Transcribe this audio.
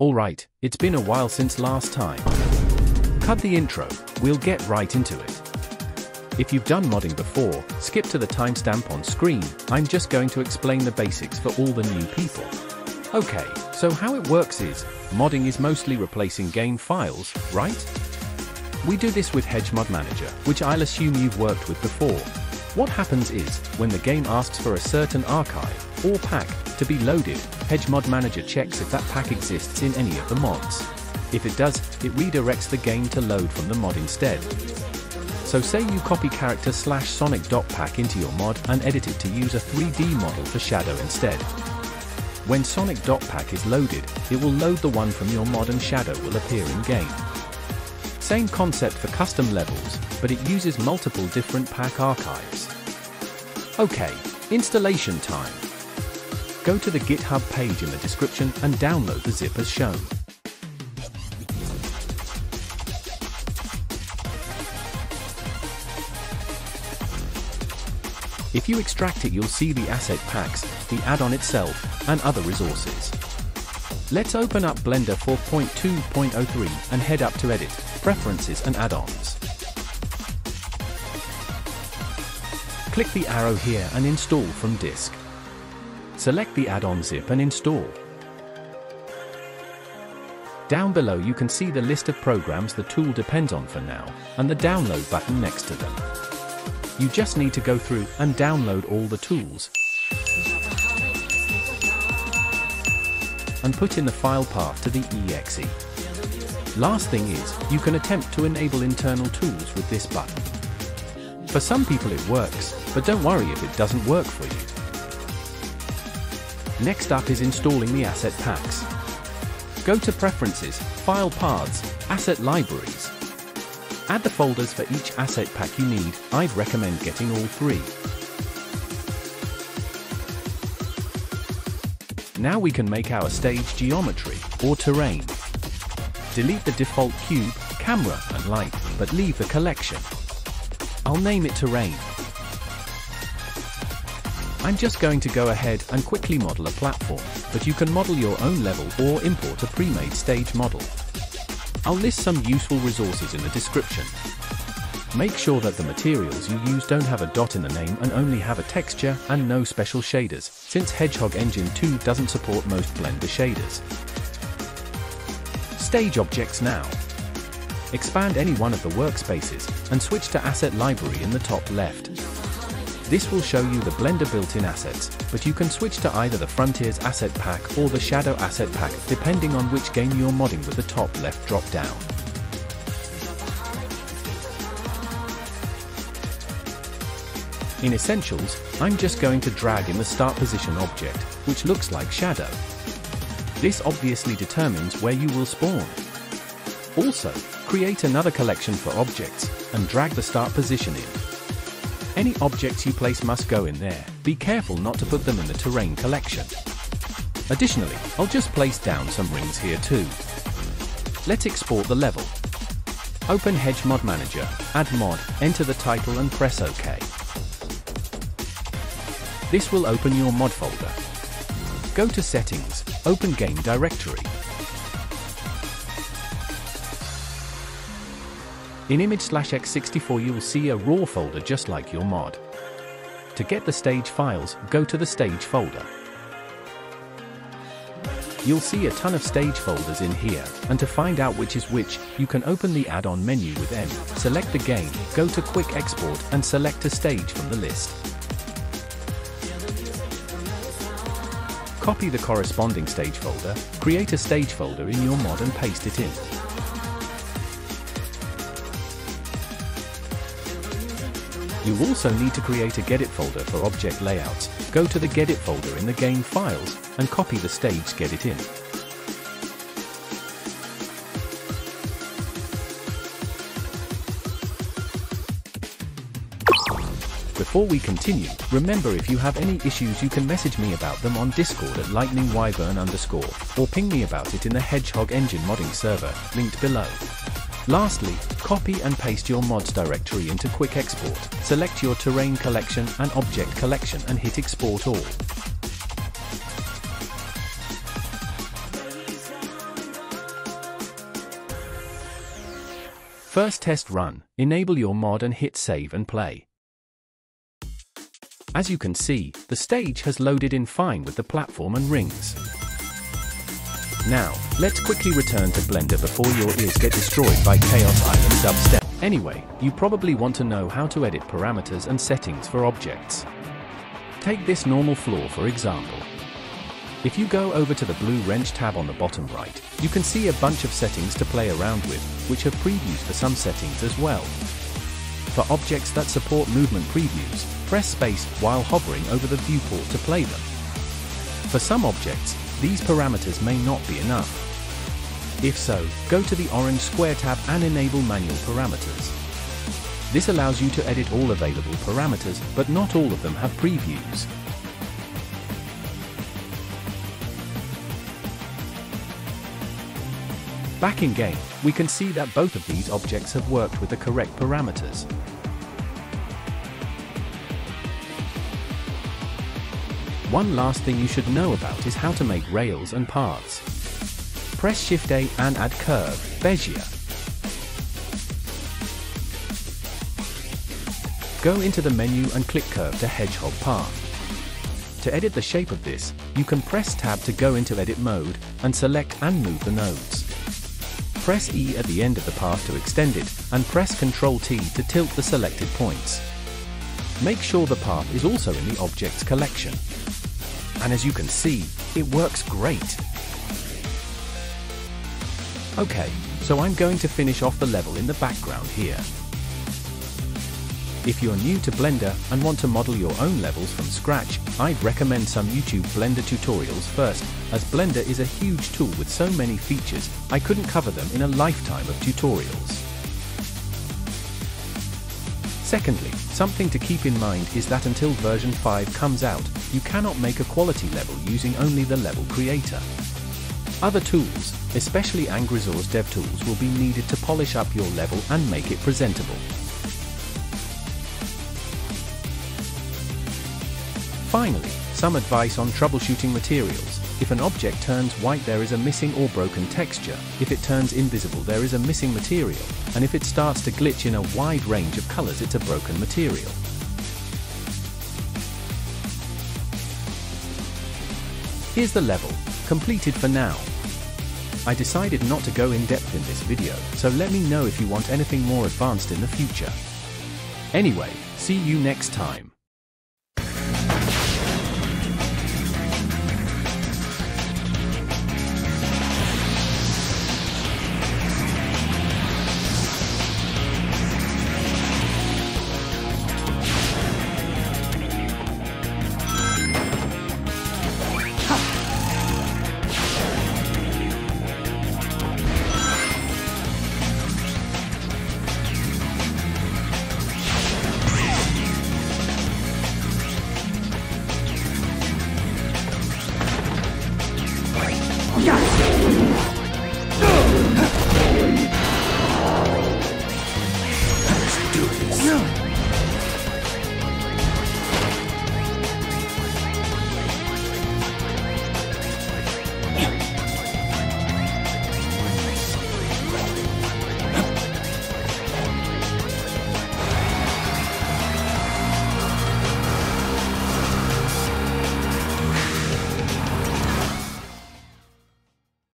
Alright, it's been a while since last time. Cut the intro, we'll get right into it. If you've done modding before, skip to the timestamp on screen, I'm just going to explain the basics for all the new people. Okay, so how it works is, modding is mostly replacing game files, right? We do this with Hedge Mod Manager, which I'll assume you've worked with before. What happens is, when the game asks for a certain archive, or pack, to be loaded, Hedge Mod Manager checks if that pack exists in any of the mods. If it does, it redirects the game to load from the mod instead. So say you copy character slash sonic.pack into your mod and edit it to use a 3D model for Shadow instead. When sonic.pack is loaded, it will load the one from your mod and Shadow will appear in game. Same concept for custom levels, but it uses multiple different pack archives. Okay, installation time. Go to the GitHub page in the description and download the zip as shown. If you extract it you'll see the asset packs, the add-on itself, and other resources. Let's open up Blender 4.2.03 and head up to Edit, Preferences and Add-ons. Click the arrow here and install from disk. Select the add-on zip and install. Down below you can see the list of programs the tool depends on for now, and the download button next to them. You just need to go through and download all the tools, and put in the file path to the exe. Last thing is, you can attempt to enable internal tools with this button. For some people it works, but don't worry if it doesn't work for you. Next up is installing the asset packs. Go to Preferences, File Paths, Asset Libraries. Add the folders for each asset pack you need, I'd recommend getting all three. Now we can make our stage geometry, or terrain. Delete the default cube, camera, and light, but leave the collection. I'll name it terrain. I'm just going to go ahead and quickly model a platform, but you can model your own level or import a pre-made stage model. I'll list some useful resources in the description. Make sure that the materials you use don't have a dot in the name and only have a texture and no special shaders, since Hedgehog Engine 2 doesn't support most Blender shaders. Stage objects now. Expand any one of the workspaces and switch to Asset Library in the top left. This will show you the Blender built-in assets, but you can switch to either the Frontiers Asset Pack or the Shadow Asset Pack depending on which game you're modding with the top left drop-down. In Essentials, I'm just going to drag in the Start Position object, which looks like Shadow. This obviously determines where you will spawn. Also, create another collection for objects, and drag the Start Position in. Any objects you place must go in there, be careful not to put them in the terrain collection. Additionally, I'll just place down some rings here too. Let's export the level. Open Hedge Mod Manager, add mod, enter the title and press OK. This will open your mod folder. Go to Settings, open Game Directory. In image slash x64 you will see a raw folder just like your mod. To get the stage files, go to the stage folder. You'll see a ton of stage folders in here, and to find out which is which, you can open the add-on menu with M, select the game, go to Quick Export and select a stage from the list. Copy the corresponding stage folder, create a stage folder in your mod and paste it in. You also need to create a Gedit folder for object layouts. Go to the Gedit folder in the game files and copy the stage Gedit in. Before we continue, remember if you have any issues you can message me about them on Discord at lightningwyvern underscore, or ping me about it in the Hedgehog Engine modding server, linked below. Lastly, copy and paste your mods directory into Quick Export, select your terrain collection and object collection and hit Export All. First test run, enable your mod and hit save and play. As you can see, the stage has loaded in fine with the platform and rings. Now, let's quickly return to Blender before your ears get destroyed by Chaos Island dubstep. Anyway, you probably want to know how to edit parameters and settings for objects. Take this normal floor for example. If you go over to the blue wrench tab on the bottom right, you can see a bunch of settings to play around with, which have previews for some settings as well. For objects that support movement previews, press space while hovering over the viewport to play them. For some objects, these parameters may not be enough. If so, go to the orange square tab and enable manual parameters. This allows you to edit all available parameters, but not all of them have previews. Back in game, we can see that both of these objects have worked with the correct parameters. One last thing you should know about is how to make rails and paths. Press Shift A and add Curve, Bezier. Go into the menu and click Curve to Hedgehog Path. To edit the shape of this, you can press Tab to go into Edit mode and select and move the nodes. Press E at the end of the path to extend it, and press Ctrl T to tilt the selected points. Make sure the path is also in the object's collection. And as you can see, it works great. Okay, so I'm going to finish off the level in the background here. If you're new to Blender and want to model your own levels from scratch, I'd recommend some YouTube Blender tutorials first, as Blender is a huge tool with so many features, I couldn't cover them in a lifetime of tutorials. Secondly, something to keep in mind is that until version 5 comes out, you cannot make a quality level using only the level creator. Other tools, especially Angryzor's DevTools will be needed to polish up your level and make it presentable. Finally, some advice on troubleshooting materials. If an object turns white there is a missing or broken texture, if it turns invisible there is a missing material, and if it starts to glitch in a wide range of colors it's a broken material. Here's the level, completed for now. I decided not to go in depth in this video, so let me know if you want anything more advanced in the future. Anyway, see you next time. Yeah.